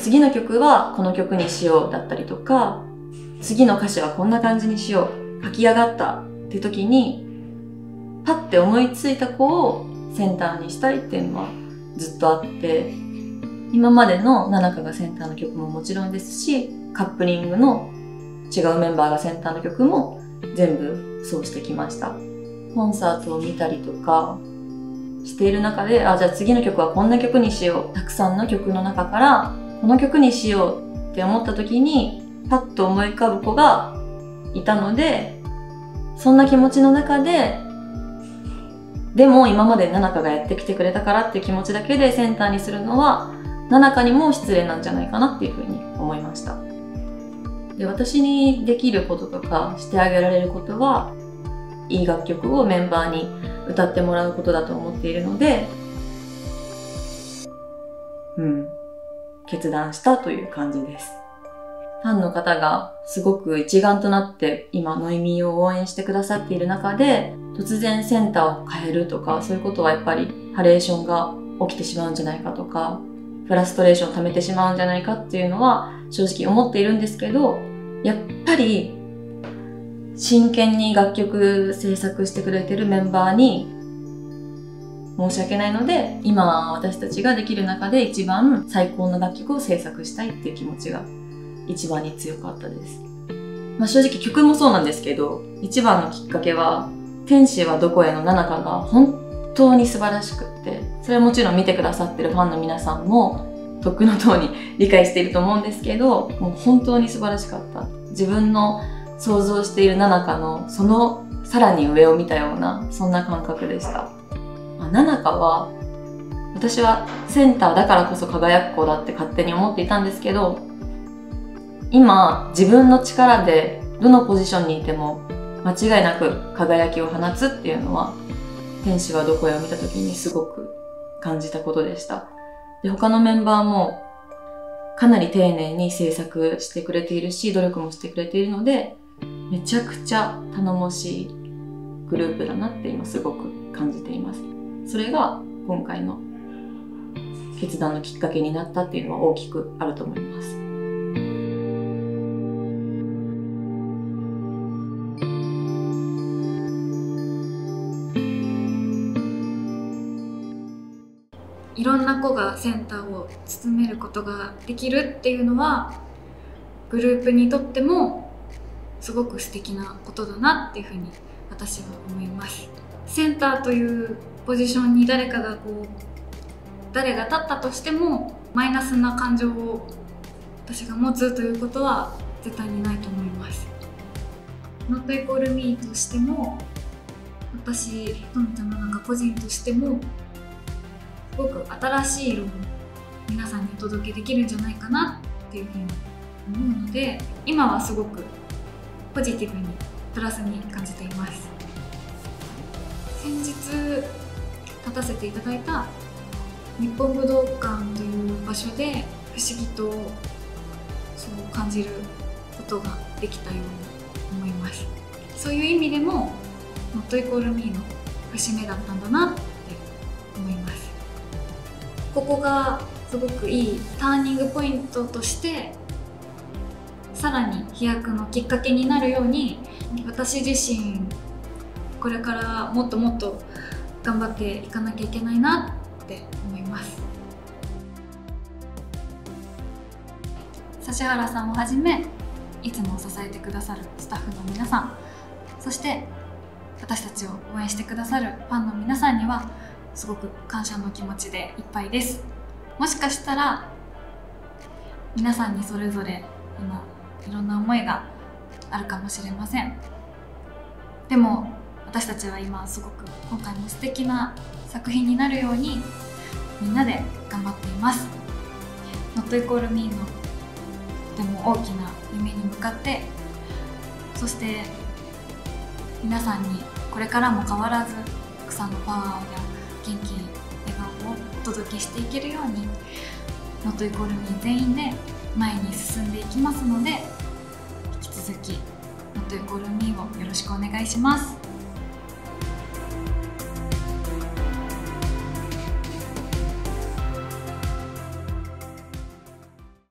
次の曲はこの曲にしようだったりとか、次の歌詞はこんな感じにしよう、書き上がったって時に、パッて思いついた子をセンターにしたいっていうのはずっとあって、今までのナナカがセンターの曲ももちろんですし、カップリングの違うメンバーがセンターの曲も全部そうしてきました。コンサートを見たりとかしている中で、あ、じゃあ次の曲はこんな曲にしよう。たくさんの曲の中からこの曲にしようって思った時に、パッと思い浮かぶ子がいたので、そんな気持ちの中で、でも今までナナカがやってきてくれたからっていう気持ちだけでセンターにするのは、ナナカにも失礼なんじゃないかなっていうふうに思いました。で私にできることとかしてあげられることは、いい楽曲をメンバーに歌ってもらうことだと思っているので、うん、決断したという感じです。ファンの方がすごく一丸となって今ノイミーを応援してくださっている中で突然センターを変えるとかそういうことはやっぱりハレーションが起きてしまうんじゃないかとかフラストレーションを溜めてしまうんじゃないかっていうのは正直思っているんですけどやっぱり真剣に楽曲制作してくれてるメンバーに申し訳ないので今私たちができる中で一番最高の楽曲を制作したいっていう気持ちが一番に強かったです。まあ、正直曲もそうなんですけど一番のきっかけは「天使はどこへ」のナナカが本当に素晴らしくってそれはもちろん見てくださってるファンの皆さんもとっくのとおり理解していると思うんですけどもう本当に素晴らしかった自分の想像しているナナカのそのさらに上を見たようなそんな感覚でした、まあ、ナナカは私はセンターだからこそ輝く子だって勝手に思っていたんですけど今自分の力でどのポジションにいても間違いなく輝きを放つっていうのは天使はどこへを見た時にすごく感じたことでしたで他のメンバーもかなり丁寧に制作してくれているし努力もしてくれているのでめちゃくちゃ頼もしいグループだなって今すごく感じています。それが今回の決断のきっかけになったっていうのは大きくあると思います。いろんな子がセンターを務めることができるっていうのはグループにとってもすごく素敵なことだなっていうふうに私は思いますセンターというポジションに誰かがこう誰が立ったとしてもマイナスな感情を私が持つということは絶対にないと思います。Not Equal Me としても私富田のなんか個人としてもすごく新しい色を皆さんにお届けできるんじゃないかなっていうふうに思うので今はすごくポジティブにプラスに感じています。先日立たせていただいた日本武道館という場所で不思議とそう感じることができたように思います。そういう意味でも「Not Equal Me」の節目だったんだなって思います。ここがすごくいいターニングポイントとしてさらに飛躍のきっかけになるように私自身これからもっともっと頑張っていかなきゃいけないなって思います。指原さんをはじめいつも支えてくださるスタッフの皆さんそして私たちを応援してくださるファンの皆さんにはすごく感謝の気持ちでいっぱいです。もしかしたら皆さんにそれぞれ今いろんな思いがあるかもしれません。でも私たちは今すごく今回も素敵な作品になるようにみんなで頑張っています。Not Equal Me のとても大きな夢に向かって。そして皆さんにこれからも変わらずたくさんのパワーや元気笑顔をお届けしていけるように。Not Equal Me 全員で前に進んでいきますので引き続き「Not Equal Me」をよろしくお願いします。